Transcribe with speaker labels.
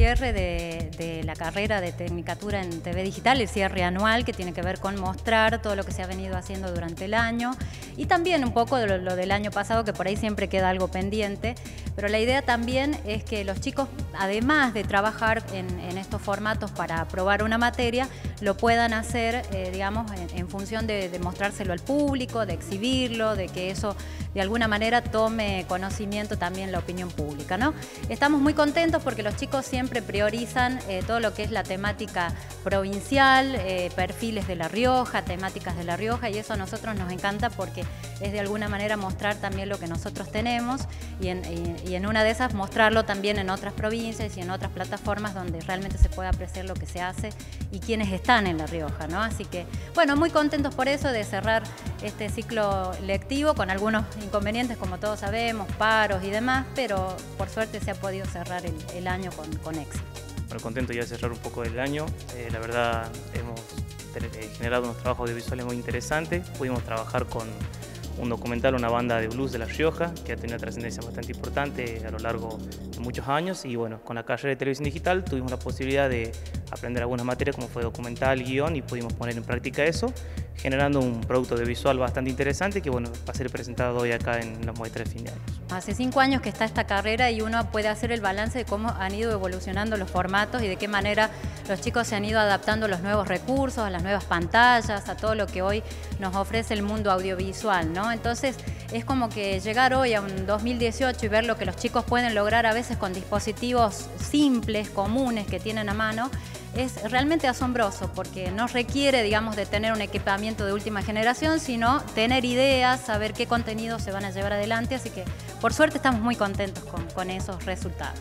Speaker 1: cierre de, la carrera de Tecnicatura en TV Digital, el cierre anual que tiene que ver con mostrar todo lo que se ha venido haciendo durante el año y también un poco de lo, del año pasado, que por ahí siempre queda algo pendiente. Pero la idea también es que los chicos, además de trabajar en, estos formatos para aprobar una materia, lo puedan hacer, eh, digamos, en, función de, mostrárselo al público, de exhibirlo, de que eso de alguna manera tome conocimiento también la opinión pública. ¿no? Estamos muy contentos porque los chicos siempre priorizan eh, todo lo que es la temática provincial, eh, perfiles de La Rioja, temáticas de La Rioja y eso a nosotros nos encanta porque es de alguna manera mostrar también lo que nosotros tenemos y en, una de esas mostrarlo también en otras provincias y en otras plataformas donde realmente se puede apreciar lo que se hace y quienes están en La Rioja. ¿no? Así que, bueno, muy contentos por eso de cerrar este ciclo lectivo con algunos inconvenientes, como todos sabemos, paros y demás, pero por suerte se ha podido cerrar el, año con, éxito.
Speaker 2: Bueno, contento ya de cerrar un poco el año. Eh, la verdad, hemos eh, generado unos trabajos audiovisuales muy interesantes. Pudimos trabajar con un documental, una banda de blues de La Rioja, que ha tenido una trascendencia bastante importante a lo largo de muchos años. Y bueno, con la carrera de televisión digital tuvimos la posibilidad de aprender algunas materias como fue documental, guion, y pudimos poner en práctica eso, generando un producto de visual bastante interesante que bueno, va a ser presentado hoy acá en la muestra de fin de año.
Speaker 1: Hace cinco años que está esta carrera y uno puede hacer el balance de cómo han ido evolucionando los formatos y de qué manera los chicos se han ido adaptando a los nuevos recursos, a las nuevas pantallas, a todo lo que hoy nos ofrece el mundo audiovisual, Entonces es como que llegar hoy a un 2018 y ver lo que los chicos pueden lograr a veces con dispositivos simples, comunes que tienen a mano, es realmente asombroso porque no requiere, digamos, de tener un equipamiento de última generación, sino tener ideas, saber qué contenidos se van a llevar adelante, así que por suerte estamos muy contentos con, con esos resultados.